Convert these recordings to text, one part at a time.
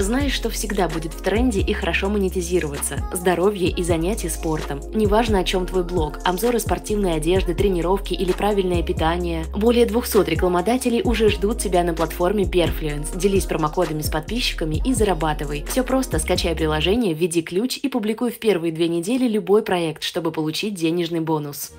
Знаешь, что всегда будет в тренде и хорошо монетизироваться? Здоровье и занятия спортом. Неважно, о чем твой блог, обзоры спортивной одежды, тренировки или правильное питание. Более 200 рекламодателей уже ждут тебя на платформе Perfluence. Делись промокодами с подписчиками и зарабатывай. Все просто, скачай приложение, введи ключ и публикуй в первые две недели любой проект, чтобы получить денежный бонус.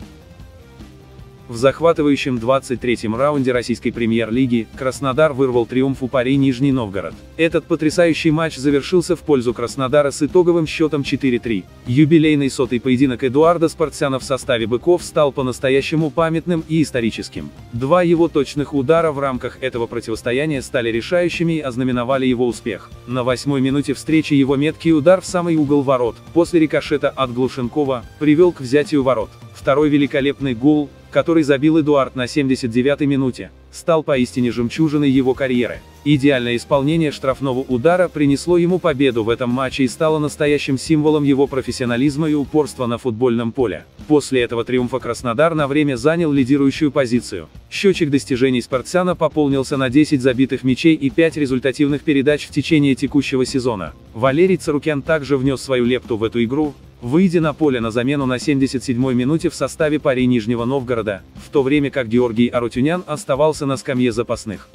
В захватывающем 23-м раунде российской премьер-лиги Краснодар вырвал триумф у пари Нижний Новгород. Этот потрясающий матч завершился в пользу Краснодара с итоговым счетом 4-3. Юбилейный сотый поединок Эдуарда Спортсяна в составе «Быков» стал по-настоящему памятным и историческим. Два его точных удара в рамках этого противостояния стали решающими и ознаменовали его успех. На восьмой минуте встречи его меткий удар в самый угол ворот, после рикошета от Глушенкова, привел к взятию ворот. Второй великолепный гол, который забил Эдуард на 79-й минуте, стал поистине жемчужиной его карьеры. Идеальное исполнение штрафного удара принесло ему победу в этом матче и стало настоящим символом его профессионализма и упорства на футбольном поле. После этого триумфа Краснодар на время занял лидирующую позицию. Счетчик достижений спортсяна пополнился на 10 забитых мячей и 5 результативных передач в течение текущего сезона. Валерий Царукян также внес свою лепту в эту игру, выйдя на поле на замену на 77-й минуте в составе пари Нижнего Новгорода, в то время как Георгий Арутюнян оставался на скамье запасных.